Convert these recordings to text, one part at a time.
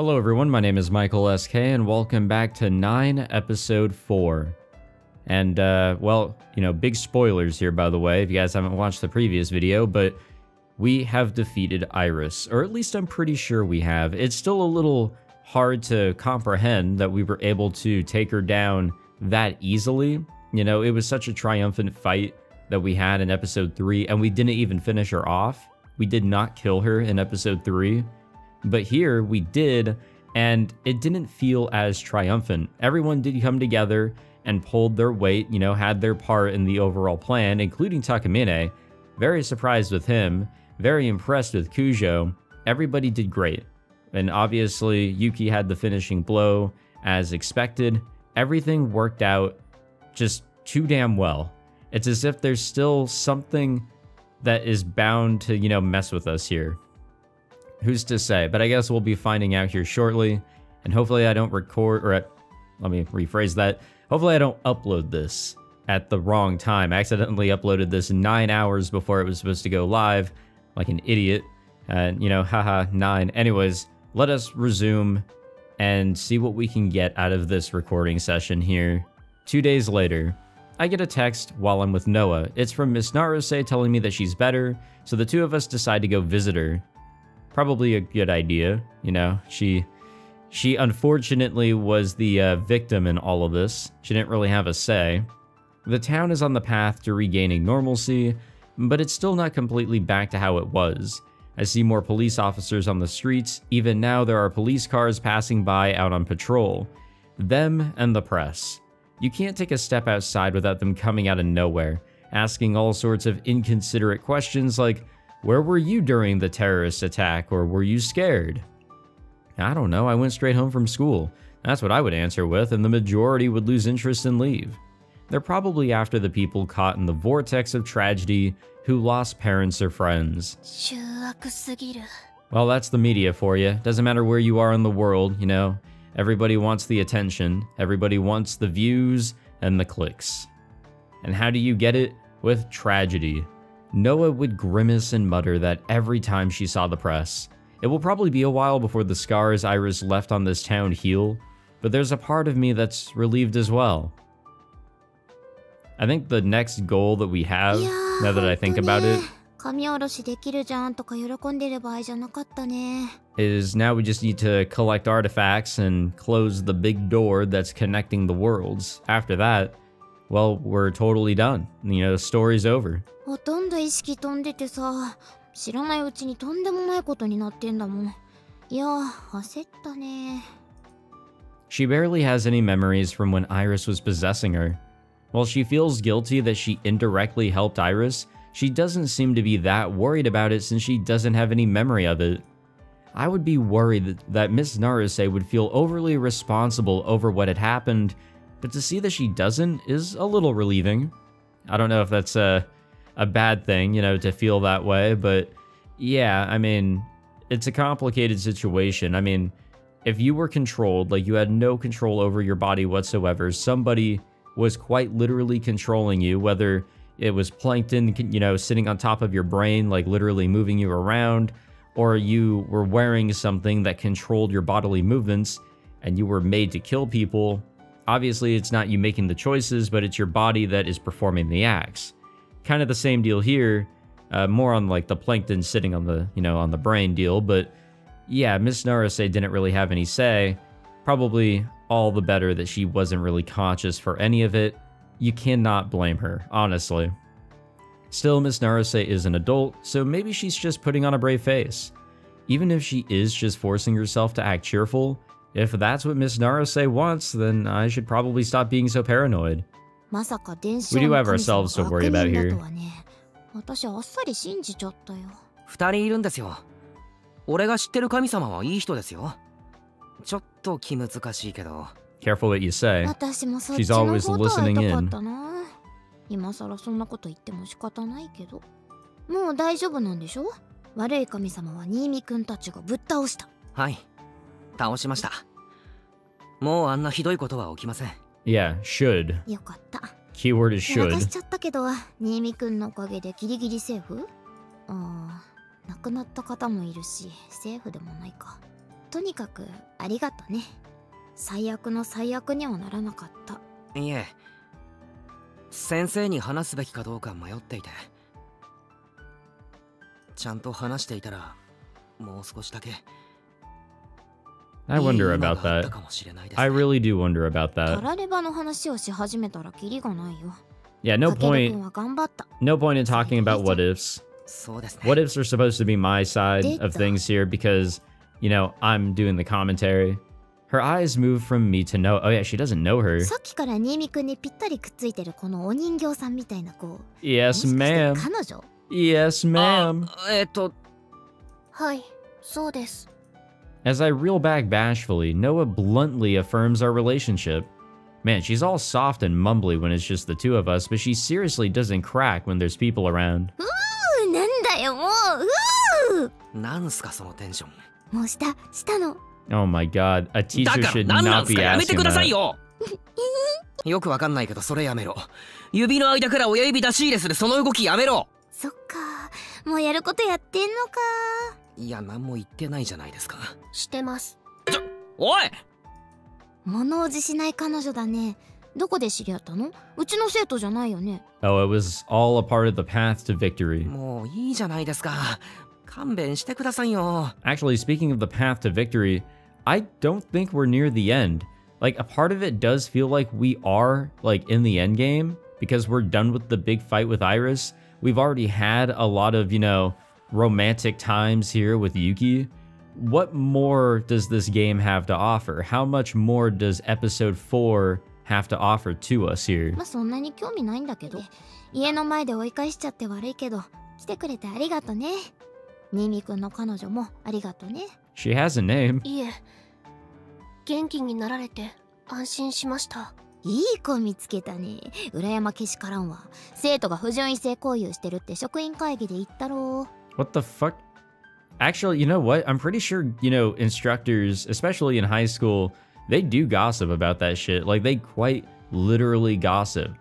Hello, everyone. My name is Michael SK, and welcome back to 9 Episode 4. And, uh, well, you know, big spoilers here, by the way, if you guys haven't watched the previous video, but we have defeated Iris, or at least I'm pretty sure we have. It's still a little hard to comprehend that we were able to take her down that easily. You know, it was such a triumphant fight that we had in episode 3, and we didn't even finish her off. We did not kill her in episode 3, but here we did, and it didn't feel as triumphant. Everyone did come together and pulled their weight, you know, had their part in the overall plan, including Takamine. Very surprised with him, very impressed with Kujo. Everybody did great. And obviously, Yuki had the finishing blow as expected. Everything worked out just too damn well. It's as if there's still something that is bound to, you know, mess with us here. Who's to say? But I guess we'll be finding out here shortly. And hopefully I don't record, or let me rephrase that. Hopefully I don't upload this at the wrong time. I accidentally uploaded this nine hours before it was supposed to go live, like an idiot. And, you know, haha, nine. Anyways, let us resume and see what we can get out of this recording session here. Two days later, I get a text while I'm with Noa. It's from Miss Naruse telling me that she's better, so the two of us decide to go visit her. Probably a good idea, you know. She she unfortunately was the uh, victim in all of this. She didn't really have a say. The town is on the path to regaining normalcy, but it's still not completely back to how it was. I see more police officers on the streets. Even now, there are police cars passing by out on patrol. Them and the press. You can't take a step outside without them coming out of nowhere, asking all sorts of inconsiderate questions like, Where were you during the terrorist attack, or were you scared? I don't know, I went straight home from school. That's what I would answer with, and the majority would lose interest and leave. They're probably after the people caught in the vortex of tragedy who lost parents or friends. Well, that's the media for you. Doesn't matter where you are in the world, you know. Everybody wants the attention, everybody wants the views and the clicks. And how do you get it? With tragedy. Noa would grimace and mutter that every time she saw the press. It will probably be a while before the scars Iris left on this town heal, but there's a part of me that's relieved as well. I think the next goal that we have, now that I think about it, is now we just need to collect artifacts and close the big door that's connecting the worlds. After that, well, we're totally done. You know, the story's over. ほとんど意識飛んでてさ、知らないうちにとんでもないことになってんだもん。いや、焦ったね。 She barely has any memories from when Iris was possessing her. While she feels guilty that she indirectly helped Iris, she doesn't seem to be that worried about it since she doesn't have any memory of it. I would be worried that, that Miss Naruse would feel overly responsible over what had happened, but to see that she doesn't is a little relieving. I don't know if that's a, a bad thing, you know, to feel that way, but yeah, I mean, it's a complicated situation. I mean, if you were controlled, like you had no control over your body whatsoever, somebody was quite literally controlling you, whether it was plankton, you know, sitting on top of your brain, like literally moving you around, or you were wearing something that controlled your bodily movements and you were made to kill people. Obviously, it's not you making the choices, but it's your body that is performing the acts. Kind of the same deal here, uh, more on like the plankton sitting on the, you know, on the brain deal, but yeah, Miss Naruse didn't really have any say. Probably all the better that she wasn't really conscious for any of it. You cannot blame her, honestly. Still, Miss Naruse is an adult, so maybe she's just putting on a brave face. Even if she is just forcing herself to act cheerful, if that's what Miss Naruse wants, then I should probably stop being so paranoid. We do have ourselves to worry about here. 私あっさり信じちゃったよ。二人いるんですよ。俺が知ってる神様はいい人ですよ。ちょっと気難しいけど。Careful what you say. She's always listening in. 今さらそんなこと言っても仕方ないけど。もう大丈夫なんでしょ？悪い神様は新見君たちがぶっ倒した。はい。倒しました。もうあんなひどいことは起きません Yeah, should. よかった。Keyword is やらかし should. ちゃったけど、新見くんのおかげでギリギリセーフああ、亡くなった方もいるし、セーフでもないか。とにかく、ありがとね最悪の最悪にはならなかったいえ先生に話すべきかどうか迷っていてちゃんと話していたらもう少しだけ I wonder about that. I really do wonder about that. Yeah, no point. No point in talking about what ifs. What ifs are supposed to be my side of things here because, you know, I'm doing the commentary. Her eyes move from me to Noa. Oh yeah, she doesn't know her. Yes, ma'am. Yes, ma'am. はい、そうです。as I reel back bashfully, Noa bluntly affirms our relationship. Man, she's all soft and mumbly when it's just the two of us, but she seriously doesn't crack when there's people around. Ooh, my god, a teacher should not be asking that. やめてくださいよ。よくわかんないけど、それやめろ。指の間から親指出し入れするその動きやめろ。そっか、もうやることやってんのか。いや何も言ってないじゃないですかしてますおい物おじしない彼女だねどこで知り合ったのうちの生徒じゃないよね Oh, it was all a part of the path to victory. もういいじゃないですか勘弁してくださいよ Actually, speaking of the path to victory, I don't think we're near the end. Like, a part of it does feel like we are, like, in the end game because we're done with the big fight with Iris. We've already had a lot of, you know, romantic times here with Yuki. What more does this game have to offer? How much more does episode 4 have to offer to us here? まあそんなに興味ないんだけど家の前で追い返しちゃって悪いけど来てくれてありがとね新見くんの彼女もありがとね She has a name. いえ元気になられて安心しましたいい子見つけたね裏山けしからんわ生徒が不純異性交友してるって職員会議で言ったろ What the fuck? Actually, you know what? I'm pretty sure, you know, instructors, especially in high school, they do gossip about that shit. Like they quite literally gossip.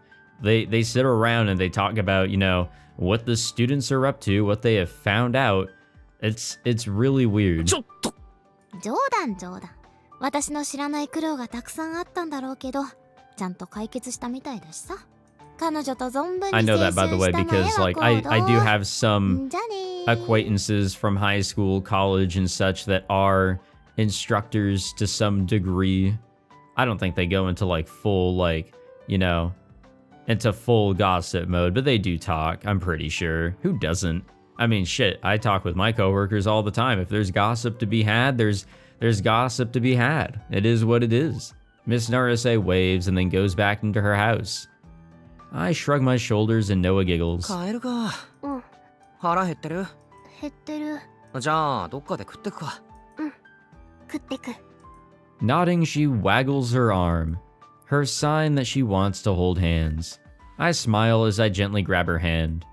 They they sit around and they talk about, you know, what the students are up to, what they have found out. It's it's really weird. ちょっと冗談冗談私の知らない苦労がたくさんあったんだろうけどちゃんと解決したみたいだしさ彼女と存分に I know that by the way because like I, I do have some acquaintances from high school, college and such that are instructors to some degree. I don't think they go into like full like, you know, into full gossip mode, but they do talk, I'm pretty sure. Who doesn't? I mean, shit, I talk with my coworkers all the time. If there's gossip to be had, there's there's gossip to be had. It is what it is. Miss Naruse waves and then goes back into her house. I shrug my shoulders and Noa giggles. Nodding, she waggles her arm, her sign that she wants to hold hands. I smile as I gently grab her hand.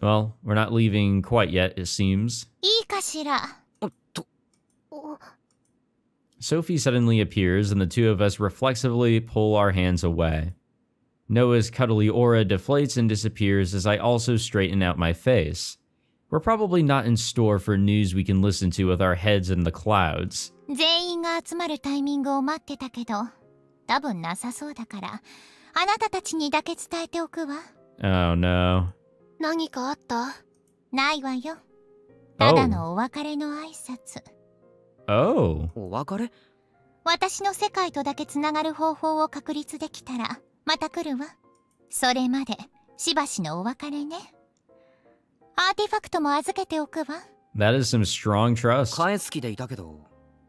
Well, we're not leaving quite yet, it seems. Sophie suddenly appears and the two of us reflexively pull our hands away. Noa's cuddly aura deflates and disappears as I also straighten out my face. We're probably not in store for news we can listen to with our heads in the clouds. Oh no. Oh. Oh. また来るわ。それまでしばしのお別れね。アーティファクトも預けておくわ。That is some strong trust. 返す気でいたけど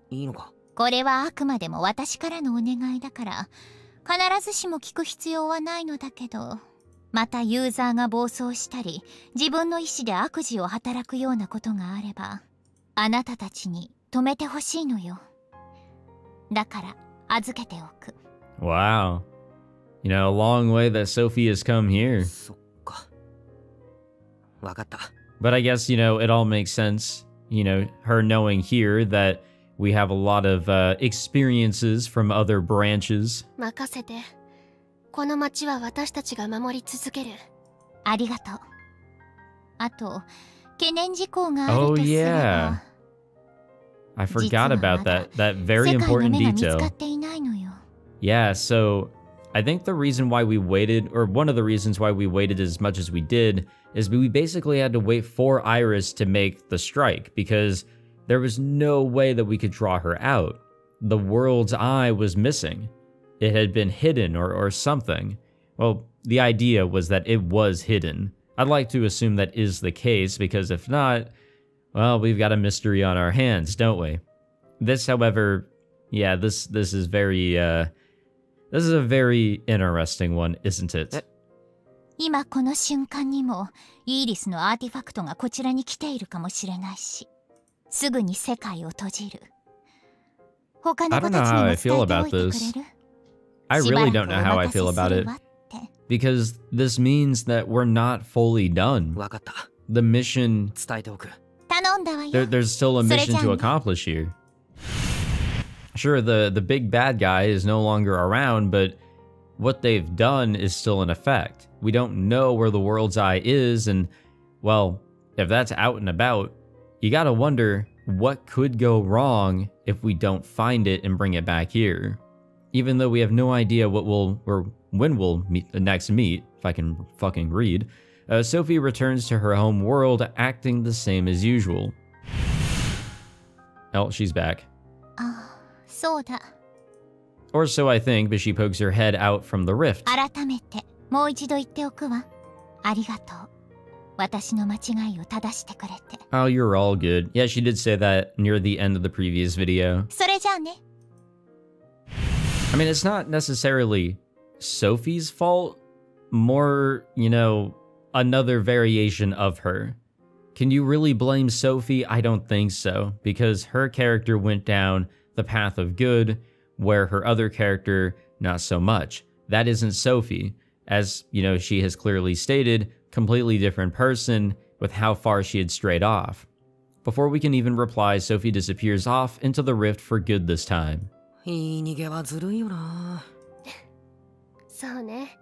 いいのか？これはあくまでも私からのお願いだから必ずしも聞く必要はないのだけどまたユーザーが暴走したり自分の意思で悪事を働くようなことがあればあなたたちに止めてほしいのよ。だから預けておく。Wow. You know, a long way that Sophie has come here. そっかわかった But I guess, you know, it all makes sense. You know, her knowing here that we have a lot of uh, experiences from other branches. 任せてこの町は私たちが守り続けるありがとうあと懸念事項がある Oh, とすれば、 I 実 forgot は about まだ that that very 世界の important 目が見つ detail. かっていないのよ Yeah, so I think the reason why we waited, or one of the reasons why we waited as much as we did, is we basically had to wait for Iris to make the strike because there was no way that we could draw her out. The world's eye was missing. It had been hidden or, or something. Well, the idea was that it was hidden. I'd like to assume that is the case because if not, well, we've got a mystery on our hands, don't we? This, however, yeah, this this is very uh this is a very interesting one, isn't it? 今この瞬間にもイーリスのアーティファクトがこちらに来ているかもしれないしすぐに世界を閉じる他の子たちにも伝えておいてくれる I しば really ら don't く know お how I 任せ feel す about る it わって because this means that we're not fully done. わかった The mission 伝えておく頼んだわよ there, there's still a mission to それじゃあね。 accomplish here. Sure, the the big bad guy is no longer around, but what they've done is still in effect. We don't know where the world's eye is, and well, if that's out and about, you gotta wonder what could go wrong if we don't find it and bring it back here. Even though we have no idea what will or when we'll meet the next meet, if I can fucking read, uh, Sophie returns to her home world acting the same as usual. Oh, she's back. ああそうだ Or so I think, but she pokes her head out from the rift. 改めてもう一度言っておくわありがとう私の間違いを正してくれて Oh, you're all good. Yeah, she did say that near the end of the previous video. それじゃあね I mean, it's not necessarily Sophie's fault, more, you know, another variation of her. Can you really blame Sophie? I don't think so, because her character went down the path of good, where her other character, not so much. That isn't Sophie. As, you know, she has clearly stated, completely different person with how far she had strayed off. Before we can even reply, Sophie disappears off into the rift for good this time. いい逃げはずるいよなそうね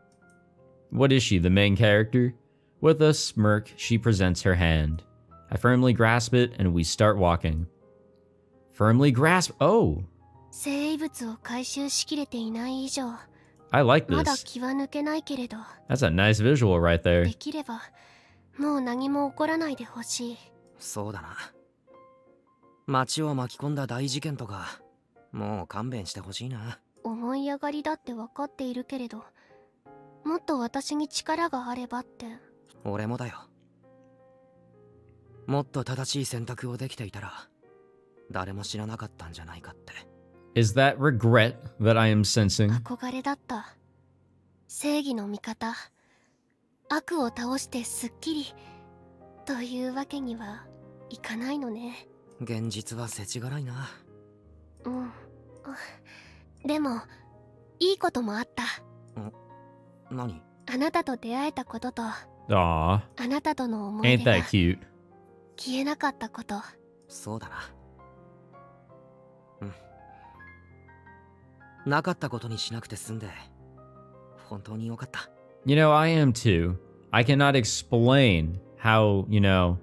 What is she, the main character? With a smirk, she presents her hand. I firmly grasp it and we start walking. Firmly grasp. Oh, 生異物を回収しきれていない以上 I like まだ this. 気は抜けないけれど That's a nice visual right で there. きればもう何も起こらないでほしいそうだな町を巻き込んだ大事件とかもう勘弁してほしいな思い上がりだって分かっているけれどもっと私に力があればって俺もだよもっと正しい選択をできていたら誰も知らなかったんじゃないかって。Is that regret that I am sensing? 憧れだった。正義の味方。悪を倒してすっきり。というわけにはいかないのね。現実は世知辛いな。うん。あでもいいこともあった。何？あなたと出会えたことと。あなたとの思い出が that cute? 消えなかったこと。そうだな なかったことにしなくて済んで本当によかった You know, I am too. I cannot explain how, you know,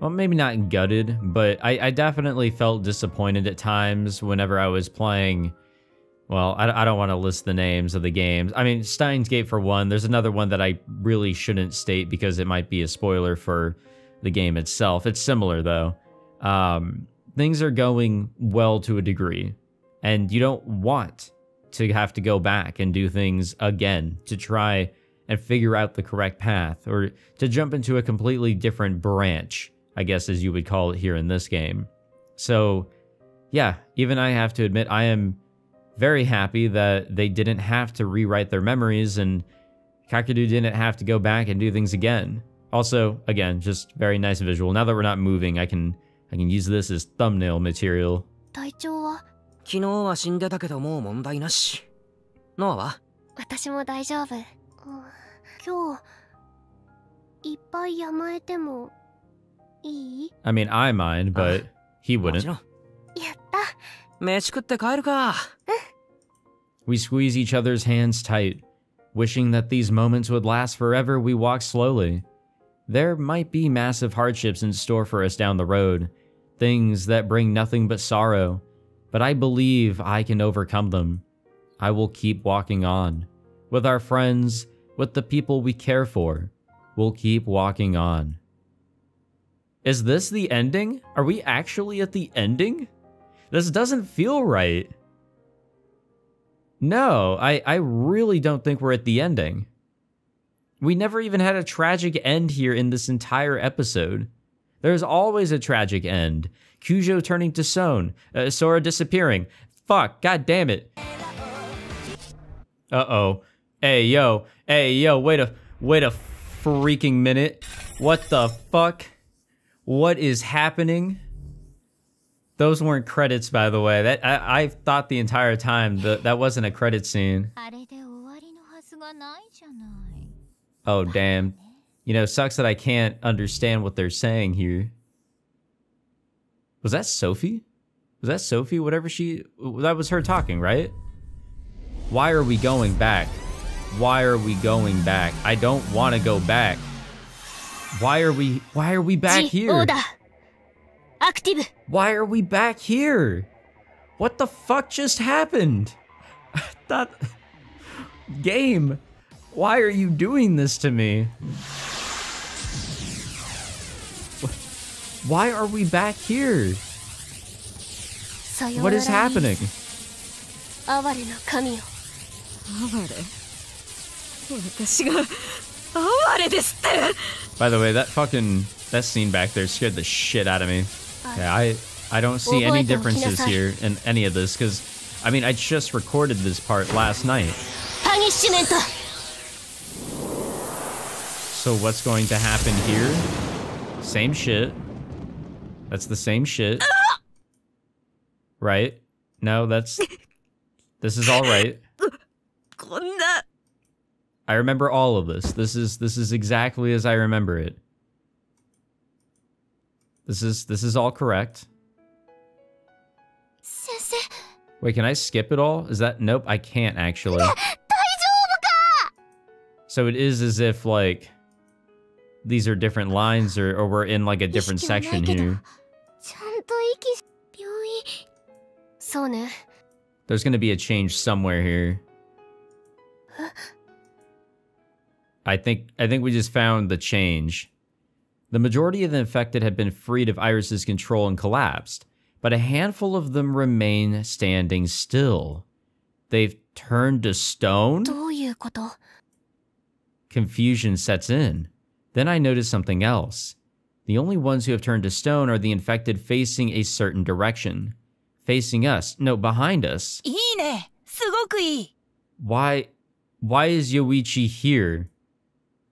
well, maybe not gutted, but I, I definitely felt disappointed at times whenever I was playing. Well, I, I don't want to list the names of the games. I mean, Steins Gate for one. There's another one that I really shouldn't state because it might be a spoiler for the game itself. It's similar though. Um, things are going well to a degree, and you don't want to have to go back and do things again to try and figure out the correct path or to jump into a completely different branch, I guess, as you would call it here in this game. So, yeah, even I have to admit, I am very happy that they didn't have to rewrite their memories and Kakeru didn't have to go back and do things again. Also, again, just very nice visual. Now that we're not moving, I can I can use this as thumbnail material. 体調は昨日は死んでたけどもう問題なしノアは私も大丈夫、うん今日いっぱい山えてもいい I mean, I mind, but he も wouldn't. ちろんやった飯食って帰るか We squeeze each other's hands tight. Wishing that these moments would last forever, we walk slowly. There might be massive hardships in store for us down the road, things that bring nothing but sorrow, but I believe I can overcome them. I will keep walking on. With our friends, with the people we care for, we'll keep walking on. Is this the ending? Are we actually at the ending? This doesn't feel right. No, I, I really don't think we're at the ending. We never even had a tragic end here in this entire episode. There's always a tragic end. Kujo turning to Sone, uh, Sora disappearing. Fuck, god damn it. Uh-oh. Hey, yo. Hey, yo, wait a, wait a freaking minute. What the fuck? What is happening? Those weren't credits, by the way. That I, I thought the entire time that that wasn't a credit scene. Oh, damn. You know, sucks that I can't understand what they're saying here. Was that Sophie? Was that Sophie? Whatever she, that was her talking, right? Why are we going back? Why are we going back? I don't want to go back. Why are we, why are we back here? Active. Why are we back here? What the fuck just happened? That game, why are you doing this to me? Why are we back here? What is happening? By the way, that fucking that scene back there scared the shit out of me. Yeah, I I don't see any differences here in any of this because I mean I just recorded this part last night. So what's going to happen here? Same shit. That's the same shit. right? No, that's... This is all right. I remember all of this. This is this is exactly as I remember it. This is this is all correct. Wait, can I skip it all? Is that nope? I can't actually. So it is as if like these are different lines or, or we're in like a different section here. ちゃんと息し病院そうね There's going to be a change somewhere here. I think I think we just found the change. The majority of the infected have been freed of Iris's control and collapsed, but a handful of them remain standing still. They've turned to stone? どういうこと Confusion sets in. Then I notice something else. The only ones who have turned to stone are the infected facing a certain direction. Facing us. No, behind us. Why why is Yoichi here?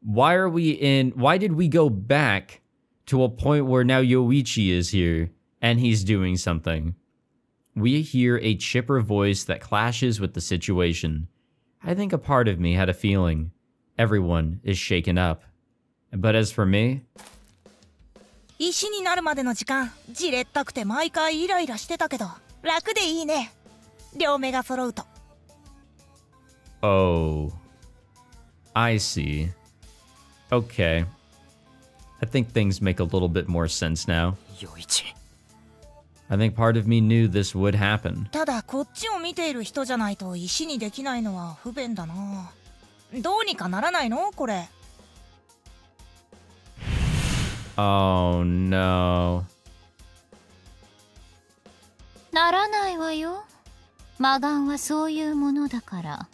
Why are we in why did we go back to a point where now Yoichi is here and he's doing something? We hear a chipper voice that clashes with the situation. I think a part of me had a feeling. Everyone is shaken up. But as for me, 石になるまでの時間じれったくて毎回イライラしてたけど楽でいいね両目が揃うと oh, I see. Okay. I think things make a little bit more sense now. I think part of me knew this would happen. ただこっちを見ている人じゃないと石にできないのは不便だなどうにかならないのこれ Oh no. ならないわよ。魔眼はそういうものだから。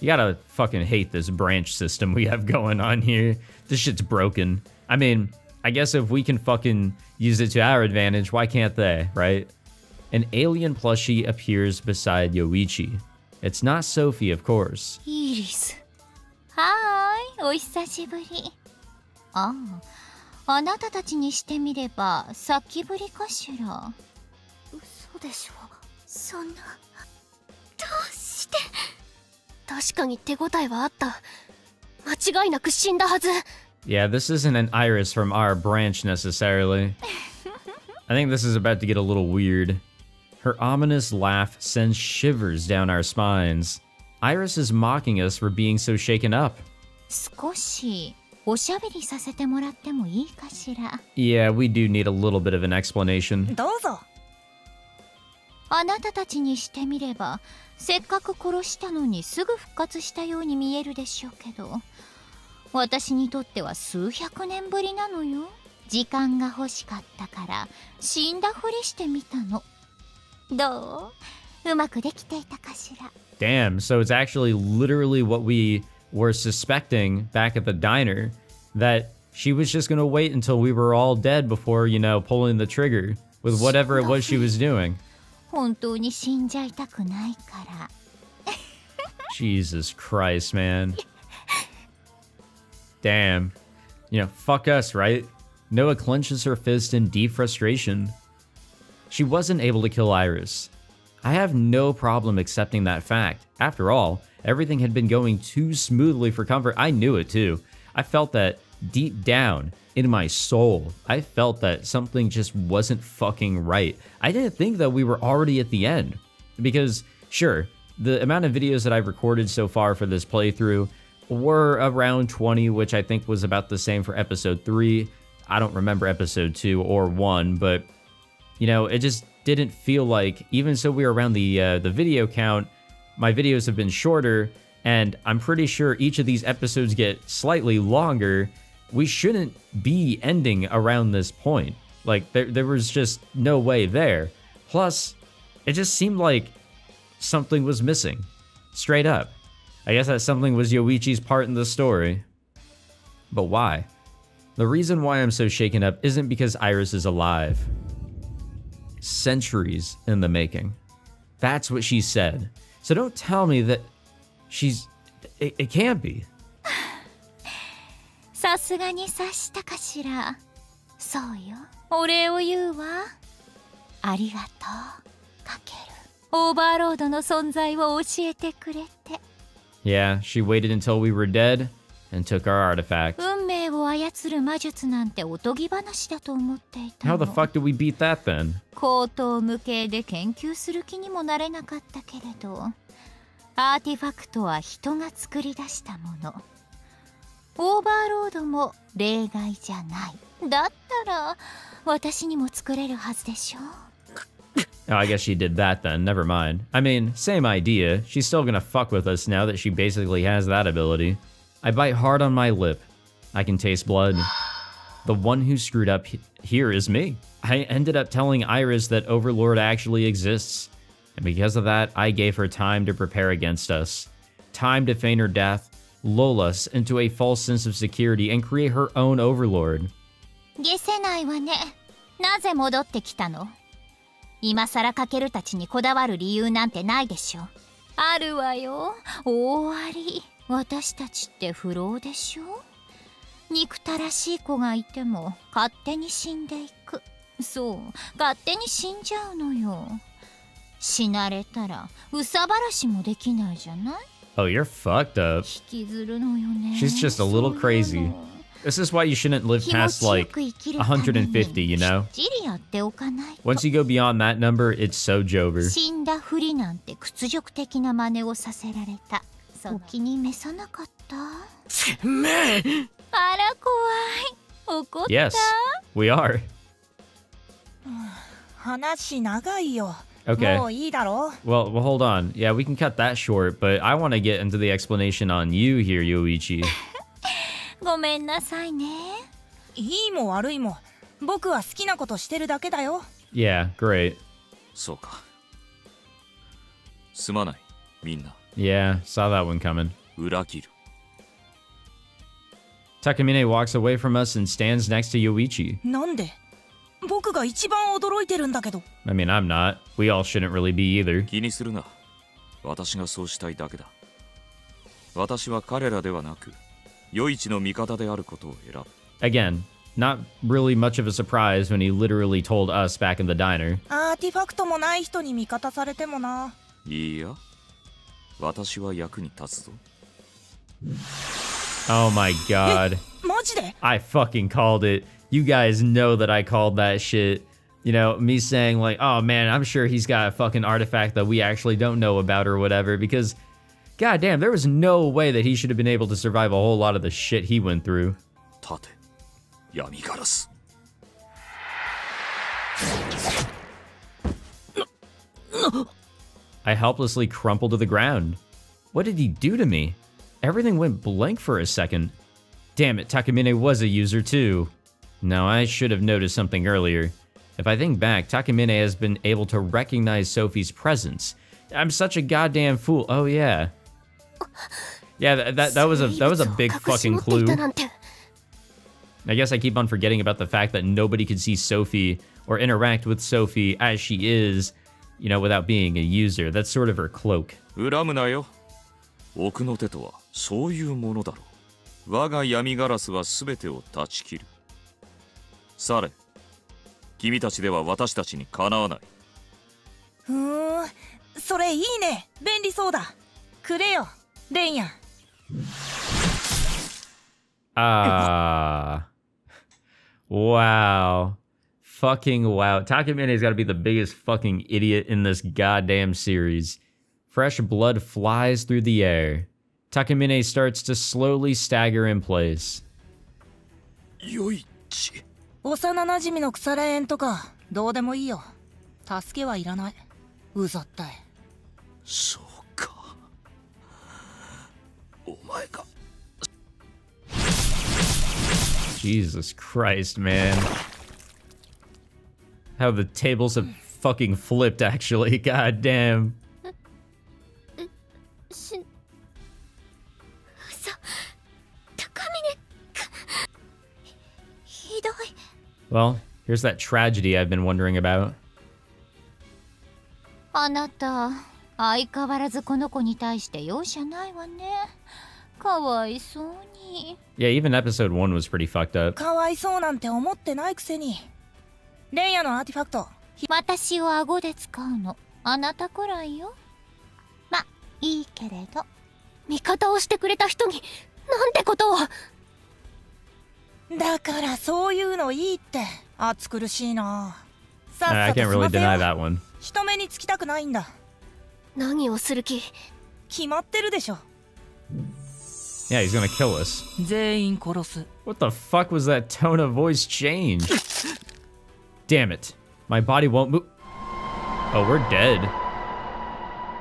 You gotta fucking hate this branch system we have going on here. This shit's broken. I mean, I guess if we can fucking use it to our advantage, why can't they, right? An alien plushie appears beside Yoichi. It's not Sophie, of course. イリスはーい、お久しぶり。ああ、 あなたたちにしてみれば、さっきぶりかしら。嘘でしょそんなどうして確かに手応えはあった間違いなく死んだはず Yeah, this isn't an iris from our branch necessarily. I think this is about to get a little weird. Her ominous laugh sends shivers down our spines. Iris is mocking us for being so shaken up. 少しおしゃべりさせてもらってもいいかしら？Yeah, we do need a little bit of an explanation. どうぞ。あなたたちにしてみればせっかく殺したのにすぐ復活したように見えるでしょうけど私にとっては数百年ぶりなのよ。時間が欲しかったから死んだふりしてみたの。どう？うまくできていたかしら？Damn, so it's actually literally what we were suspecting back at the diner that she was just going to wait until we were all dead before, you know, pulling the trigger with whatever it was she was doing. Jesus Christ, man. Damn. You know, fuck us, right? Noa clenches her fist in deep frustration. She wasn't able to kill Iris, I have no problem accepting that fact. After all, everything had been going too smoothly for comfort. I knew it too. I felt that deep down in my soul. I felt that something just wasn't fucking right. I didn't think that we were already at the end. Because, sure, the amount of videos that I've recorded so far for this playthrough were around 20, which I think was about the same for episode 3. I don't remember episode 2 or 1, but you know, it just didn't feel like even so we were around the uh, the video count, my videos have been shorter and I'm pretty sure each of these episodes get slightly longer. We shouldn't be ending around this point. Like there there was just no way there. Plus, it just seemed like something was missing. Straight up. I guess that something was Yoichi's part in the story. But why? The reason why I'm so shaken up isn't because Iris is alive Centuries in the making. That's what she said. So don't tell me that she's. It, it can't be. さすがに察したかしらそうよお礼を言うわありがとうかけるオーバーロードの存在を教えてくれて Yeah, she waited until we were dead and took our artifact. 運命を操る魔術なんておとぎ話だと思っていた How の the fuck did we beat that then? 口頭無形で研究する気にもなれなかったけれどアーティファクトは人が作り出したものオーバーロードも例外じゃないだったら私にも作れるはずでしょ Oh, I guess she did that then. Never mind. I mean, same idea. She's still gonna fuck with us now that she basically has that ability. I bite hard on my lip. I can taste blood. The one who screwed up he- here is me. I ended up telling Iris that Overlord actually exists. And because of that, I gave her time to prepare against us. Time to feign her death, lull us into a false sense of security, and create her own Overlord. ゲセないわねなぜ戻ってきたの今さらかけるたちにこだわる理由なんてないでしょあるわよ大あり 私たちって不老でしょ憎たらしい子がいても勝手に死んでいくそう勝手に死んじゃうのよ死なれたら憂さ晴らしもできないじゃない Oh, you're fucked up. 引きずるのよね She's just a little crazy. の This is why you shouldn't live past like く生きるために 150, you know? Once you go beyond that number, it's so Jover. 死んだふりなんて屈辱的な真似をさせられたお気に召さなかっためえあら怖い怒った Yes, we are. 話長いよ Okay. もういいだろ Well, well, hold on. Yeah, we can cut that short, but I want to get into the explanation on you here, Yoichi. ごめんなさいねいいも悪いも僕は好きなことしてるだけだよ yeah, great. そうかすまないみんな Yeah, saw that one coming. 裏切る Takamine walks away from us and stands next to Yoichi. なんで僕が一番驚いてるんだけど I mean, I'm not. We all shouldn't really be either. 気にするな私がそうしたいだけだ私は彼らではなく余市の味方であることを選ぶ Again, not really much of a surprise when he literally told us back in the diner. アーティファクトもない人に味方されてもないいや 私は役に立つぞ Oh my god. マジで I fucking called it. You guys know that I called that shit. You know, me saying, like, oh man, I'm sure he's got a fucking artifact that we actually don't know about or whatever, because, goddamn, there was no way that he should have been able to survive a whole lot of the shit he went through. 立て闇ガラス I helplessly crumpled to the ground. What did he do to me? Everything went blank for a second. Damn it, Takamine was a user too. Now I should have noticed something earlier. If I think back, Takamine has been able to recognize Sophie's presence. I'm such a goddamn fool. Oh yeah. Yeah, that, that, that was a that was a big fucking clue. I guess I keep on forgetting about the fact that nobody could see Sophie or interact with Sophie as she is you know, without being a user. That's sort of her cloak. 恨むなよ奥の手とはそういうものだろう我が闇ガラスは全てを断ち切るされ君たちでは私たちにかなわないふーんそれいいね便利そうだくれよレンヤ Ah. wow. Fucking wow. Takamine has got to be the biggest fucking idiot in this goddamn series. Fresh blood flies through the air. Takamine starts to slowly stagger in place. よいち幼なじみの腐れ縁とかどうでもいいよ助けはいらないうざったいそうかお前が Jesus Christ, man. How the tables have fucking flipped, actually. God damn. し嘘高峰かひどい Well, here's that tragedy I've been wondering about. あなた相変わらずこの子に対して容赦ないわねかわいそうに Yeah, even episode one was pretty fucked up. かわいそうなんて思ってないくせに レンヤのアーティファクト。私を顎で使うの。あなたくらいよ。まいいけれど。味方をしてくれた人になんてことを。だからそういうのいいって。暑苦しいな。さっさと済ませよ.人目につきたくないんだ。何をする気？決まってるでしょ。Yeah, he's gonna kill us. 全員殺す。What the fuck was that tone of voice change? Damn it. My body won't move. Oh, we're dead.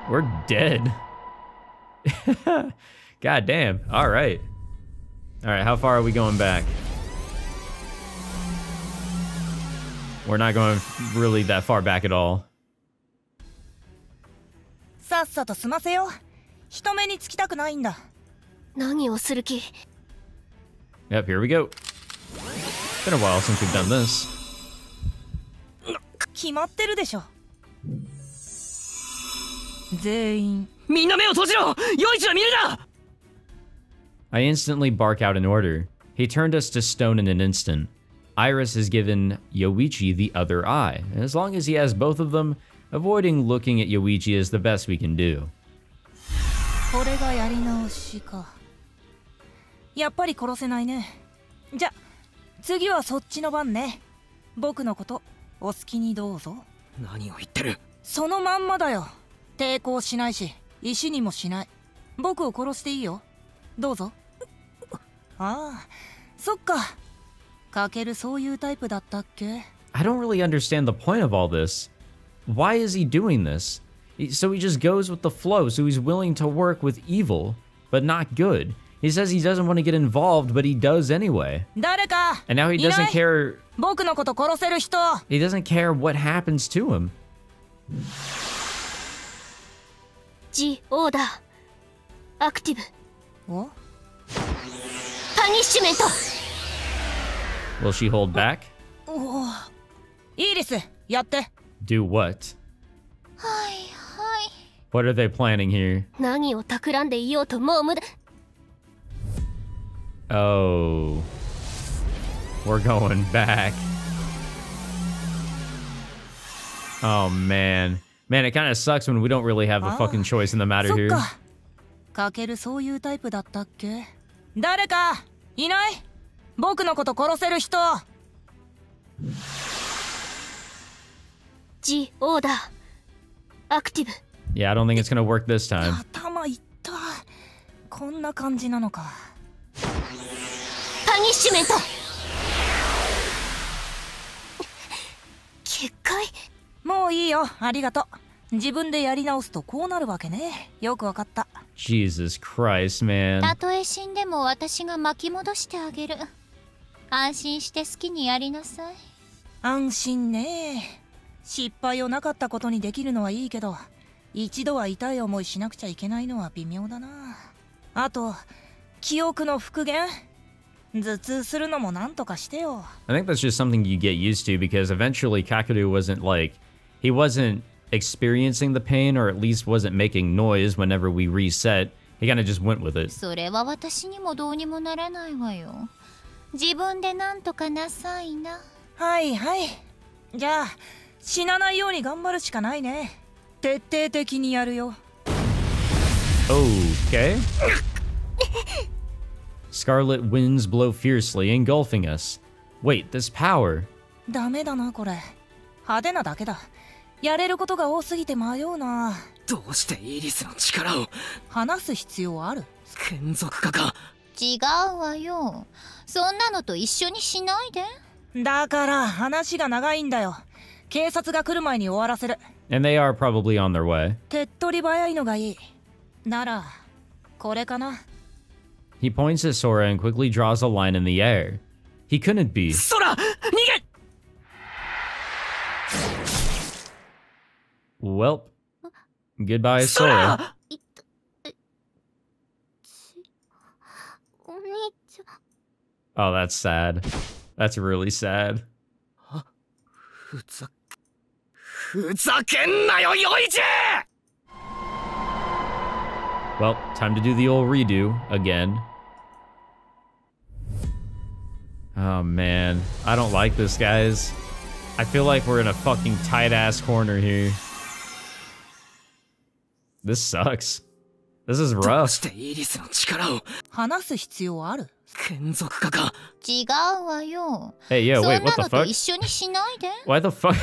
We're dead. God damn. All right. All right, how far are we going back? We're not going really that far back at all. さっさと済ませよ人目につきたくないんだ何をする気 Yep, here we go. Been a while since we've done this. 決まってるでしょ全員みんな目を閉じろ良一は見るな I instantly bark out an order. He turned us to stone in an instant. Iris has given Yoichi the other eye, and as long as he has both of them, avoiding looking at Yoichi is the best we can do. これがやり直しかやっぱり殺せないねじゃ次はそっちの番ね僕のことお好きにどうぞ何を言ってるそのまんまだよ抵抗しないし石にもしない僕を殺していいよどうぞああそっかかけるそういうタイプだったっけ I don't really understand the point of all this. Why is he doing this? So he just goes with the flow, so he's willing to work with evil, but not good. He says he doesn't want to get involved, but he does anyway. And now he doesn't care... He doesn't care what happens to him. G order. Active. Punishment. Will she hold back? Do what? What are they planning here? Oh. We're going back. Oh man. Man, it kind of sucks when we don't really have a Ah, fucking choice in the matter そっ here. かかけるそういうタイプだったっけ誰かいない僕のこと殺せる人 G オーダーアクティブ Yeah, I don't think it's gonna work this time. 頭いったこんな感じなのか パニッニッシュメント結界？もういいよ。ありがとう。自分でやり直すとこうなるわけね。よくわかった。Jesus Christ, man. たとえ死んでも私が巻き戻してあげる。安心して好きにやりなさい。安心ね。失敗をなかったことにできるのはいいけど一度は痛い思いしなくちゃいけないのは微妙だな。あと記憶の復元頭痛するのもなんとかしてよ I think that's just something you get used to because eventually Kakadu wasn't like he wasn't experiencing the pain or at least wasn't making noise whenever we reset. He kind of just went with it. それは私にもどうにもならないわよ自分でなんとかなさいなはいはいじゃあ死なないように頑張るしかないね徹底的にやるよ Okay. Scarlet winds blow fiercely, engulfing us. Wait, this power. ダメだなこれ派手なだけだやれることが多すぎて迷うなどうしてイリスの力を話す必要ある眷属化か違うわよそんなのと一緒にしないでだから話が長いんだよ警察が来る前に終わらせる And they are probably on their way. 手っ取り早いのがいいならこれかな he points at Sora and quickly draws a line in the air. He couldn't be. Sora! Welp. Goodbye, Sora. Oh, that's sad. That's really sad. Well, time to do the old redo again. Oh man, I don't like this, guys. I feel like we're in a fucking tight ass corner here. This sucks. This is どう rough. してイリスの力を話す必要ある眷属化か違うわよ Hey, yo, そ wait, ん what な the のと fuck? 一緒にしないで Why the fuck?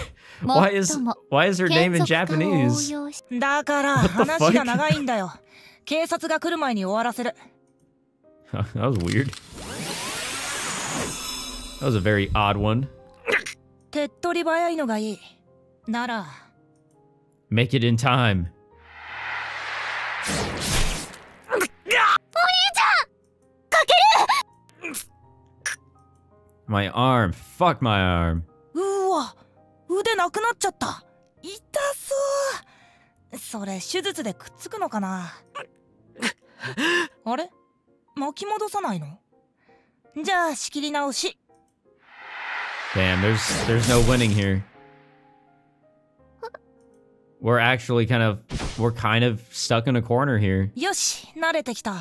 も Why っ is とも why is her name in 眷属化を応 Japanese? 用しだからthe fuck? 話が長いんだよ 警察が来る前に終わらせる that was weird. That was a very odd one. 手っ取り早いのがいいなら Make it in time. My arm. Fuck my arm. うわ腕なくなっちゃった痛そうそれ手術でくっつくのかな？あれ？巻き戻さないの？じゃあ仕切り直し。Damn, there's there's no winning here. We're actually kind of we're kind of stuck in a corner here. よし慣れてきた。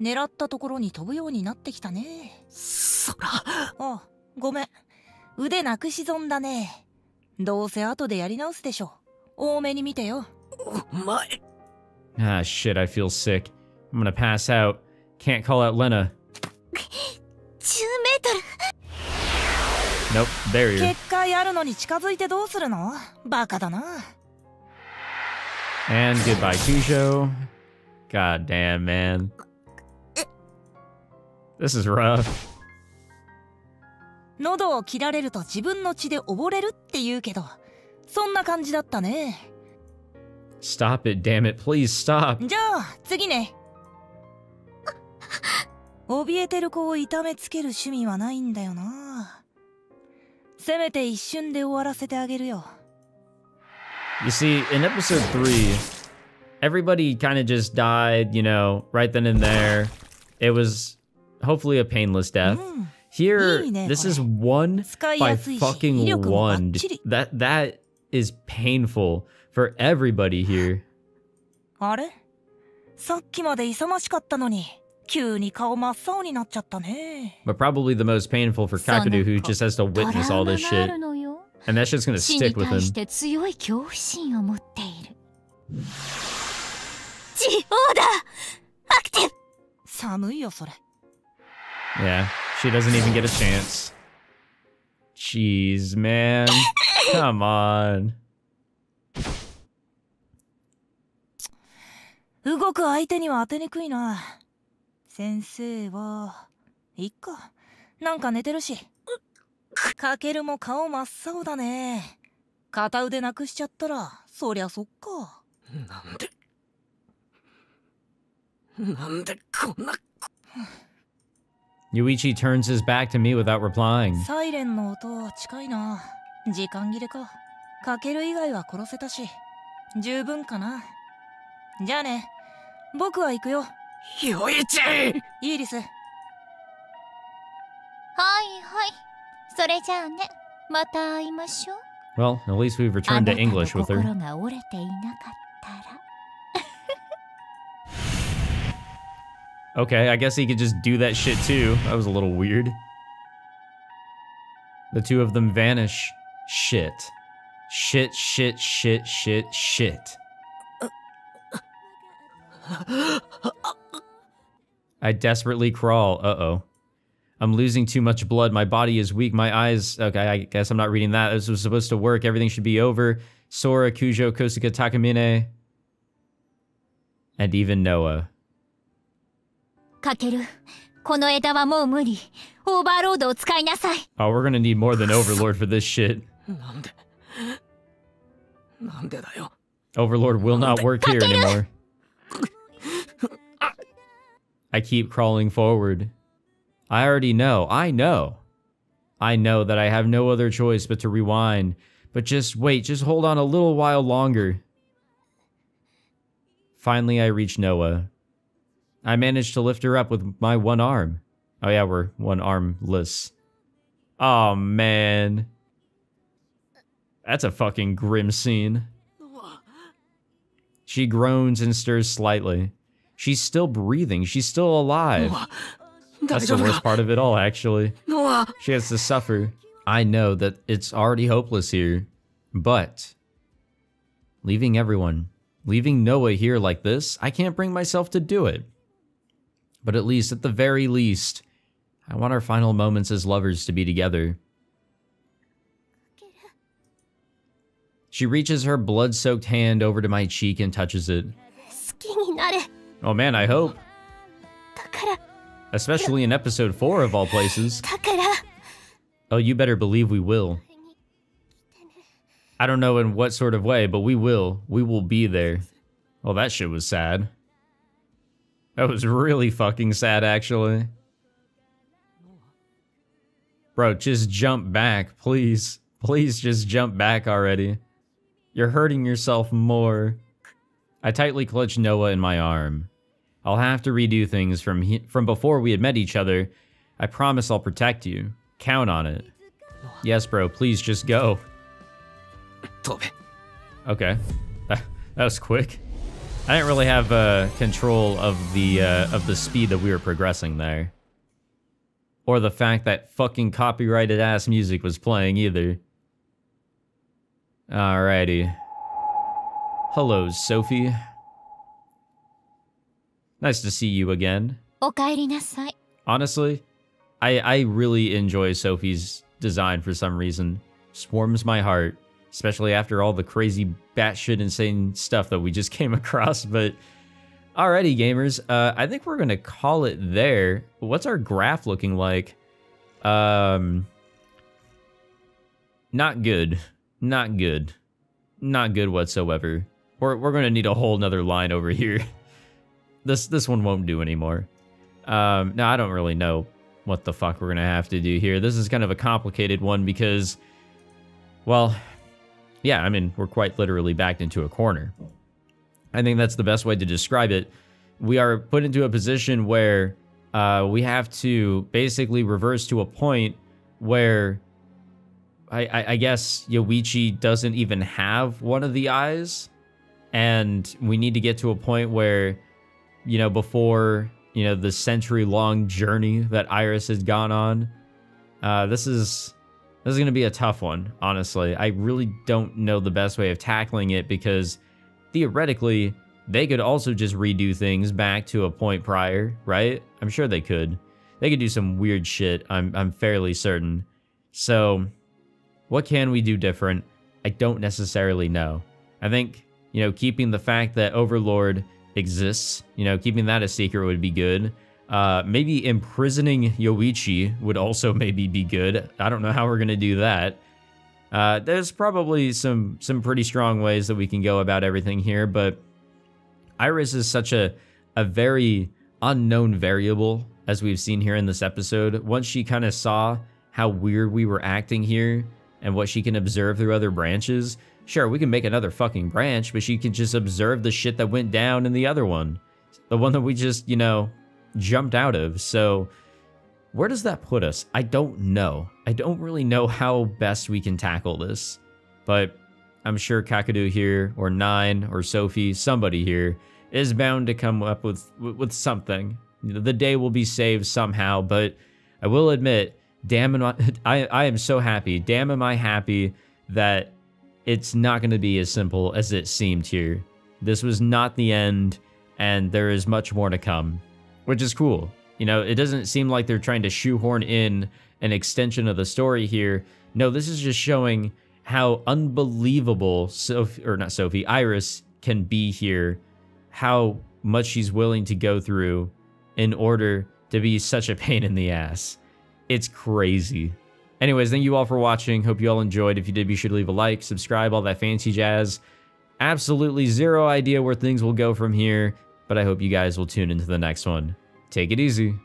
狙ったところに飛ぶようになってきたね。空あごめん。腕なくし損だね。どうせ後でやり直すでしょ多めに見てよ お前 Ah shit, I feel sick. I'm gonna pass out. Can't call out Lena. 10メートル Nope, barrier. 結界あるのに近づいてどうするのバカだな And goodbye, Cujo. God damn, man. This is rough. 喉を切られると自分の血で溺れるって言うけどそんな感じだったね Stop it, damn it. Please stop. じゃあ次ね怯えてる子を痛めつける趣味はないんだよなせめて一瞬で終わらせてあげるよ You see, in episode three, everybody kind of just died, you know, right then and there. It was hopefully a painless death. うん Here, いいね、 this is これ。 one 使い by やすいし fucking 威力もバ one. ッチリ That that is painful for everybody here. But probably the most painful for Kakeru who just has to witness all this shit. And that shit's gonna stick with him. Yeah, she doesn't even get a chance. Jeez, man. Come on. 動く相手には当てにくいな。先生はいっか。なんか寝てるし。かけるも顔真っ青だね。片腕なくしちゃったらそりゃそっか。なんでなんでこんな Yuichi turns his back to me without replying. サイレンの音近いな。時間切れか。かける以外は殺せたし。十分かな。じゃあね僕は行くよよいちイーリスはいはいそれじゃあねまた会いましょう Well, at least we've あ returned な to たの English with 心 her. が折れていなかったら Okay, I guess he could just do that shit too. That was a little weird. The two of them vanish. Shit. Shit, shit, shit, shit, shit. I desperately crawl. Uh-oh. I'm losing too much blood. My body is weak. My eyes... Okay, I guess I'm not reading that. This was supposed to work. Everything should be over. Sora, Kujo, Kosuka, Takamine. And even Noa. Kakeru, Oh, we're gonna need more than Overlord for this shit. Overlord will not work here anymore. I keep crawling forward. I already know. I know. I know that I have no other choice but to rewind. But just wait, just hold on a little while longer. Finally, I reach Noa. I managed to lift her up with my one arm. Oh, yeah, we're one armless. Oh, man. That's a fucking grim scene. She groans and stirs slightly. She's still breathing. She's still alive. That's the worst part of it all, actually. She has to suffer. I know that it's already hopeless here, but leaving everyone, leaving Noa here like this, I can't bring myself to do it. But at least, at the very least, I want our final moments as lovers to be together. She reaches her blood-soaked hand over to my cheek and touches it. Oh man, I hope. Especially in episode 4 of all places. Oh, you better believe we will. I don't know in what sort of way, but we will. We will be there. Oh, that shit was sad. That was really fucking sad, actually. Bro, just jump back, please. Please just jump back already. You're hurting yourself more. I tightly clutched Noa in my arm. I'll have to redo things from from before we had met each other. I promise I'll protect you. Count on it. Yes, bro, please just go. Okay. That, that was quick. I didn't really have uh, control of the uh, of the speed that we were progressing there. Or the fact that fucking copyrighted ass music was playing either. Alrighty. Hello, Sophie. Nice to see you again. Honestly, I, I really enjoy Sophie's design for some reason. Swarms warms my heart, especially after all the crazy batshit insane stuff that we just came across. But alrighty, gamers, uh, I think we're gonna call it there. What's our graph looking like? Um, not good, not good, not good whatsoever. We're we're gonna need a whole nother line over here. this this one won't do anymore. Um, now I don't really know what the fuck we're gonna have to do here. This is kind of a complicated one because, well, yeah, I mean we're quite literally backed into a corner. I think that's the best way to describe it. We are put into a position where uh, we have to basically reverse to a point where I, I, I guess Yoichi doesn't even have one of the eyes, and we need to get to a point where, you know, before you know the century-long journey that Iris has gone on, uh, this is this is gonna be a tough one. Honestly, I really don't know the best way of tackling it because theoretically they could also just redo things back to a point prior, right? I'm sure they could. They could do some weird shit. I'm I'm fairly certain. So, what can we do different? I don't necessarily know. I think, you know, keeping the fact that Overlord exists, you know, keeping that a secret would be good. Uh, maybe imprisoning Yoichi would also maybe be good. I don't know how we're gonna do that. Uh, there's probably some some pretty strong ways that we can go about everything here, but Iris is such a a very unknown variable as we've seen here in this episode. Once she kind of saw how weird we were acting here and what she can observe through other branches, sure, we can make another fucking branch, but she can just observe the shit that went down in the other one. The one that we just, you know, jumped out of. So where does that put us? I don't know. I don't really know how best we can tackle this, but I'm sure Kakeru here, or Nine, or Sophie, somebody here, is bound to come up with with something. The day will be saved somehow, but I will admit, damn am I, I, I am so happy. Damn am I happy that it's not going to be as simple as it seemed here. This was not the end, and there is much more to come, which is cool. You know, it doesn't seem like they're trying to shoehorn in an extension of the story here. No, this is just showing how unbelievable Sophie, or not Sophie, Iris can be here, how much she's willing to go through in order to be such a pain in the ass. It's crazy. Anyways, thank you all for watching. Hope you all enjoyed. If you did, be sure to leave a like, subscribe, all that fancy jazz. Absolutely zero idea where things will go from here, but I hope you guys will tune into the next one. Take it easy.